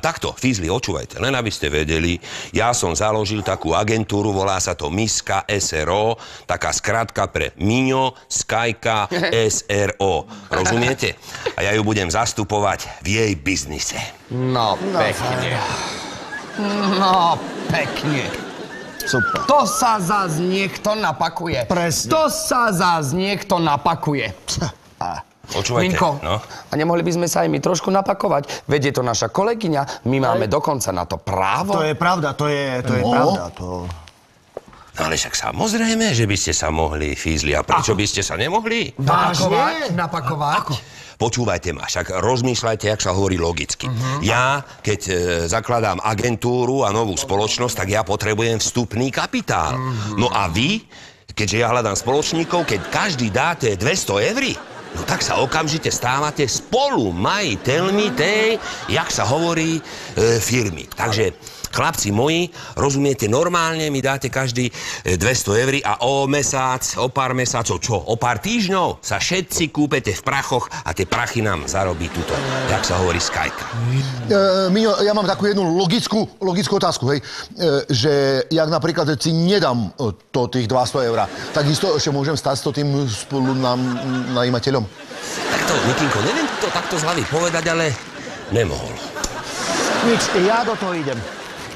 takto, Fízli, očúvajte, len aby ste vedeli, ja som založil takú agentúru, volá sa to MISKA SRO, taká skratka pre Miňo, Skajka, SRO. Rozumiete? A ja ju budem zastupovať v jej biznise. No, pekne. No, pekne. Super. To sa zás niekto napakuje. Presne. To sa zás niekto napakuje. Počúvajte, Minko, no. a nemohli by sme sa aj my trošku napakovať? Veď je to naša kolegyňa, my máme dokonca na to právo. To je pravda, to je, to je pravda. To... No ale však samozrejme, že by ste sa mohli, Fízli, a prečo by ste sa nemohli? Napakovať? Napakovať? Počúvajte ma, však rozmýšľajte, jak sa hovorí logicky. Mhm. Ja, keď e, zakladám agentúru a novú spoločnosť, tak ja potrebujem vstupný kapitál. Mhm. No a vy, keďže ja hľadám spoločníkov, keď každý dáte 200 eur, no tak sa okamžite stávate spolu majiteľmi tej, jak sa hovorí, e, firmy. Takže Chlapci moji, rozumiete, normálne mi dáte každý e, 200 eur a o mesiac, o pár mesiacov, čo, o pár týždňov sa všetci kúpete v prachoch a tie prachy nám zarobí tuto, jak sa hovorí Skyka. E, Miňo, ja mám takú jednu logickú, logickú otázku, hej. E, že jak napríklad si nedám e, to tých 200 eur, tak isto ešte môžem stať s to tým spolu nám, najímateľom. Takto, Mikinko, neviem to takto z hlavy povedať, ale nemohol. Nič, ja do toho idem.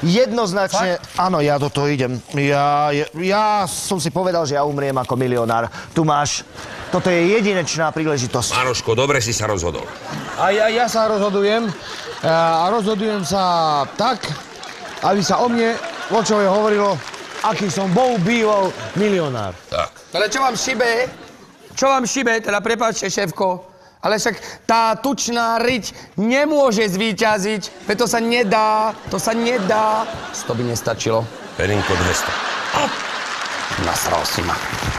Jednoznačne, áno, ja do toho idem. Ja, ja, ja som si povedal, že ja umriem ako milionár. Tu máš, toto je jedinečná príležitosť. Mároško, dobre si sa rozhodol. A ja, ja sa rozhodujem. A rozhodujem sa tak, aby sa o mne vočove hovorilo, aký som bol býval milionár. Tak. Ale čo vám šibe? Čo vám šibe? Teda prepáčte, šéfko. Ale však tá tučná riť nemôže zvíťaziť. Veď to sa nedá, to sa nedá. To by nestačilo. Perinko 200. Nasral si ma.